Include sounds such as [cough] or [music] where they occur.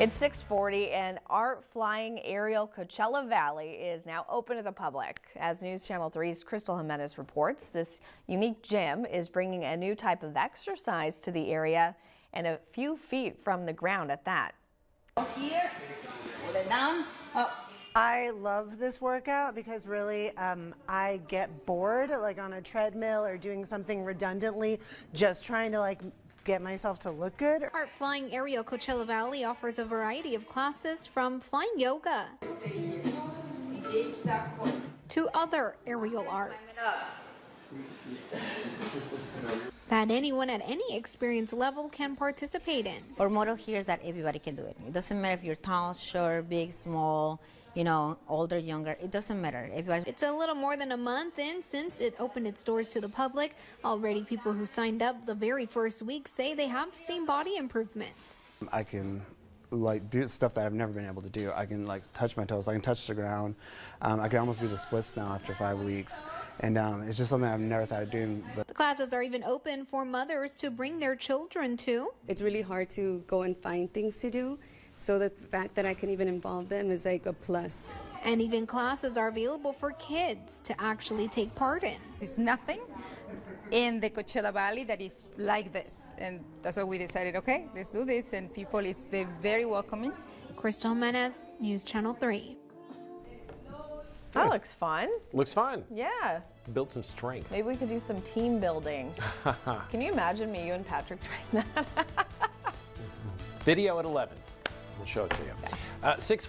It's 640 and Art Flying Aerial Coachella Valley is now open to the public. As News Channel 3's Crystal Jimenez reports, this unique gym is bringing a new type of exercise to the area and a few feet from the ground at that. Here, pull it down, up. I love this workout because really um, I get bored like on a treadmill or doing something redundantly, just trying to like get myself to look good. Art Flying Aerial Coachella Valley offers a variety of classes from flying yoga to other aerial arts that anyone at any experience level can participate in. Our motto here is that everybody can do it. It doesn't matter if you're tall, short, big, small, you know, older, younger. It doesn't matter. Everybody. It's a little more than a month in since it opened its doors to the public. Already, people who signed up the very first week say they have seen body improvements. I can like do stuff that I've never been able to do. I can like touch my toes. I can touch the ground. Um, I can almost do the splits now after five weeks, and um, it's just something I've never thought of doing. But the classes are even open for mothers to bring their children to. It's really hard to go and find things to do, so the fact that I can even involve them is like a plus. And even classes are available for kids to actually take part in. There's nothing in the Coachella Valley that is like this. And that's why we decided, okay, let's do this. And people is very welcoming. Crystal Jimenez, News Channel 3. That looks fun. Looks fun. Yeah. Build some strength. Maybe we could do some team building. [laughs] Can you imagine me, you and Patrick doing that? [laughs] Video at 11. We'll show it to you. Uh, 6